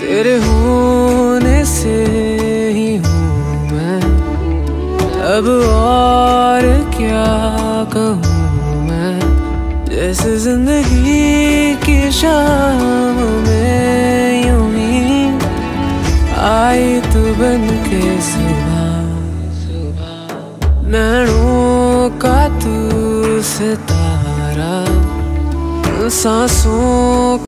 तेरे होने से ही हूँ मैं। अब और क्या कहूँ मैं? जैसे ज़िंदगी की शाम में यूँ ही आई तू बन के सुबह। सुबह नैनों का तू सितारा, सांसों